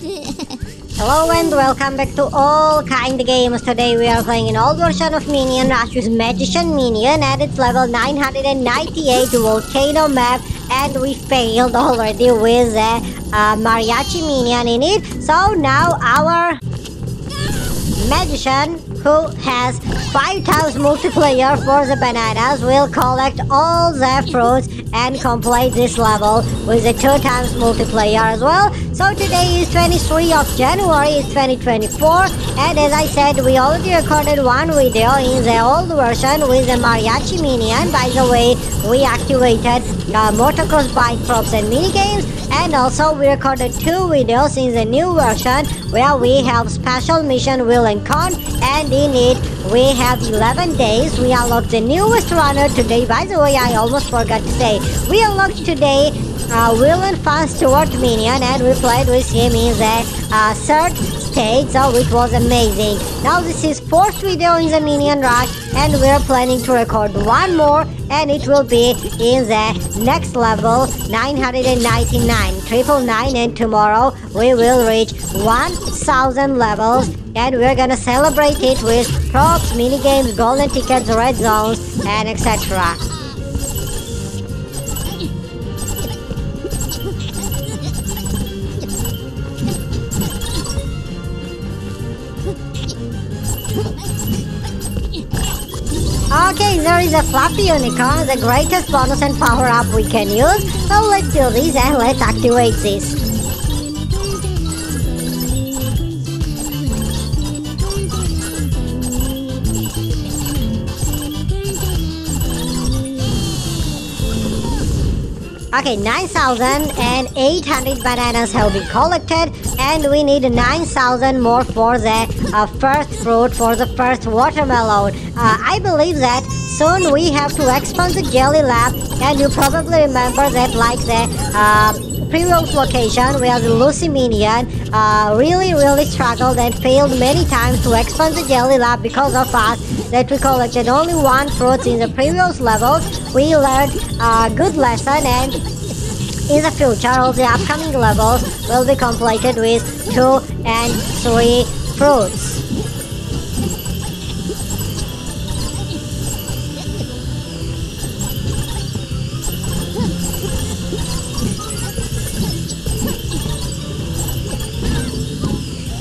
Hello and welcome back to all kind games. Today we are playing an old version of Minion Rush with Magician Minion and it's level 998 volcano map and we failed already with a uh, mariachi minion in it. So now our magician who has 5 times multiplayer for the bananas will collect all the fruits and complete this level with the 2 times multiplayer as well. So today is 23 of January, it's 2024 and as I said we already recorded one video in the old version with the mariachi minion. By the way, we activated uh, motocross bike props and minigames and also we recorded two videos in the new version where we have special mission Villain-Con and in it we have 11 days. We unlocked the newest runner today. By the way, I almost forgot to say we unlocked today uh, Will and Fun Stewart Minion and we played with him in the uh, third stage so it was amazing. Now this is fourth video in the Minion Rush and we're planning to record one more and it will be in the next level 999 triple nine and tomorrow we will reach 1000 levels and we're gonna celebrate it with props, minigames, golden tickets, red zones and etc. Okay, there is a fluffy unicorn, the greatest bonus and power up we can use. So let's do this and let's activate this. Okay, 9,800 bananas have been collected and we need 9,000 more for the uh, first fruit, for the first watermelon. Uh, I believe that soon we have to expand the jelly lab and you probably remember that like the uh, previous location where the Lucy Minion uh, really really struggled and failed many times to expand the jelly lab because of us that we collected only one fruit in the previous levels. We learned a good lesson and in the future all the upcoming levels will be completed with two and three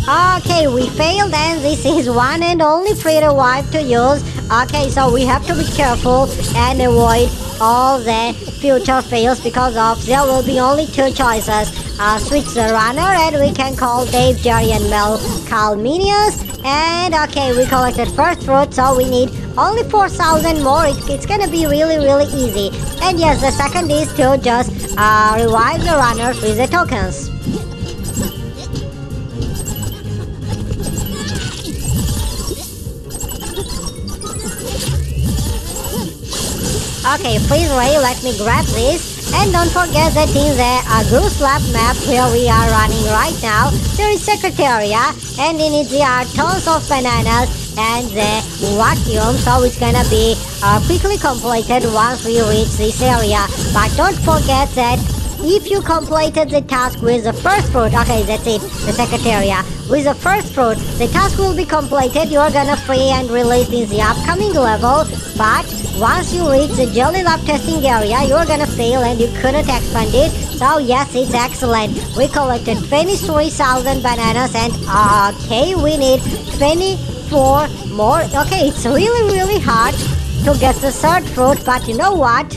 Okay, we failed and this is one and only free revive to use. Okay, so we have to be careful and avoid all the future fails because of there will be only two choices. Uh, switch the runner and we can call Dave, Jerry and Mel Carl Minions. And okay, we collected first fruit, so we need only 4,000 more. It, it's gonna be really, really easy. And yes, the second is to just uh, revive the runners with the tokens. Okay, please Ray, let me grab this. And don't forget that in the uh, Gru's Lab map where we are running right now, there is Secretaria, and in it there are tons of bananas and the vacuum, so it's gonna be uh, quickly completed once we reach this area. But don't forget that if you completed the task with the first fruit, okay, that's it, the Secretaria. With the first fruit, the task will be completed, you're gonna free and release in the upcoming level, but once you reach the Jelly Lab testing area, you're gonna fail and you couldn't expand it. So yes, it's excellent. We collected 23,000 bananas and okay, we need 24 more. Okay, it's really, really hard to get the third fruit, but you know what?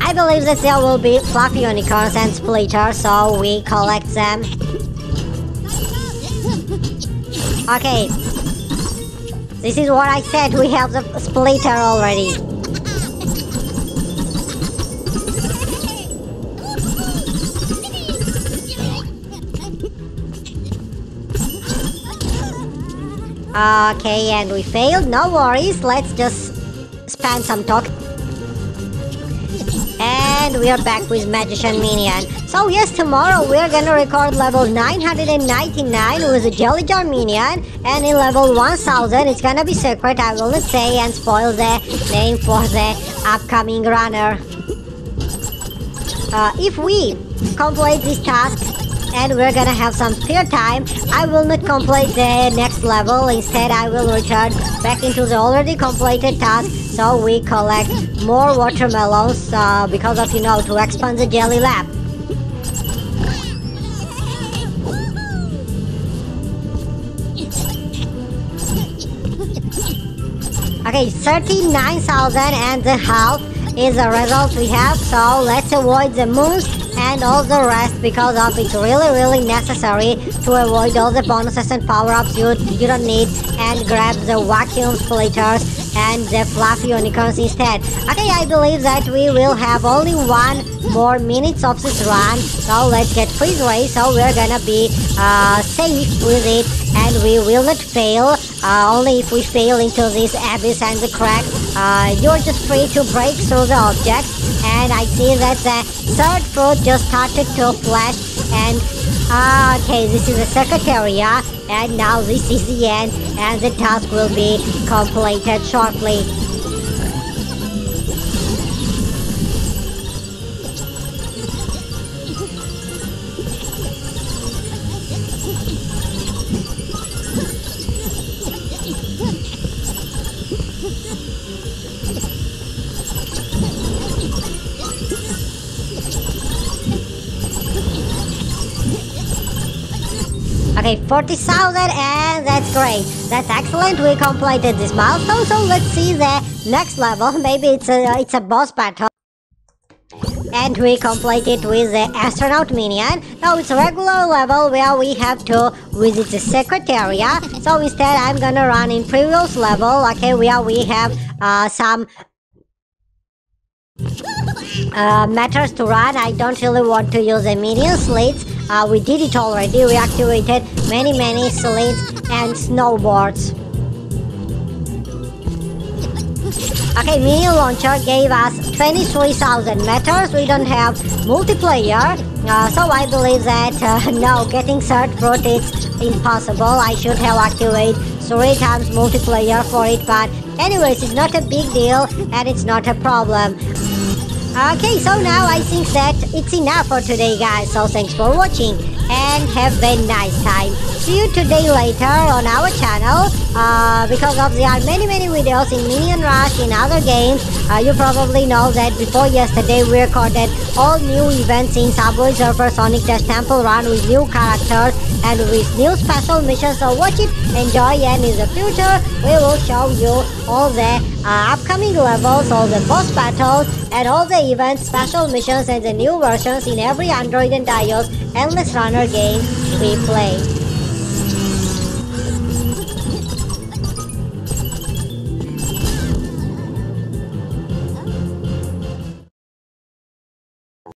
I believe that there will be fluffy unicorns and splitters, so we collect them. Okay, this is what I said, we have the splitter already. Okay, and we failed, no worries, let's just spend some talk. And we are back with Magician Minion. So yes, tomorrow we're gonna record level 999 with a Jelly Jar Minion. And in level 1000, it's gonna be secret, I will not say and spoil the name for the upcoming runner. Uh, if we complete this task and we're gonna have some spare time. I will not complete the next level. Instead, I will return back into the already completed task. So we collect more watermelons uh, because of, you know, to expand the jelly lab. Okay, 39,000 and a half is the result we have. So let's avoid the moons and all the rest because of it's really really necessary to avoid all the bonuses and power-ups you, you don't need and grab the vacuum splitters and the fluffy unicorns instead. Okay, I believe that we will have only one more minutes of this run. So let's get freeze ray so we're gonna be uh, safe with it and we will not fail. Uh, only if we fail into this abyss and the crack, uh, you're just free to break through the objects. And I see that the third fruit just started to flash and uh, okay, this is the secretariat and now this is the end and the task will be completed shortly. Okay, 40,000 and that's great. That's excellent. We completed this milestone. So let's see the next level. Maybe it's a, it's a boss battle. And we complete it with the astronaut minion. Now it's a regular level where we have to visit the secretariat. So instead I'm gonna run in previous level, okay, where we have uh, some uh, matters to run. I don't really want to use the minion slits. Uh, we did it already. We activated many, many sleds and snowboards. Okay, mini launcher gave us 23,000 meters. We don't have multiplayer, uh, so I believe that uh, no, getting third fruit is impossible. I should have activated three times multiplayer for it, but anyways, it's not a big deal and it's not a problem. Okay, so now I think that it's enough for today, guys. So thanks for watching and have a nice time. See you today later on our channel uh, because of there are many many videos in Minion Rush in other games. Uh, you probably know that before yesterday we recorded all new events in Subway Surfer Sonic Dash Temple Run with new characters and with new special missions. So watch it, enjoy, and in the future we will show you all the uh, upcoming levels, all the boss battles, and all the events, special missions, and the new versions in every Android and iOS Endless Runner game we play.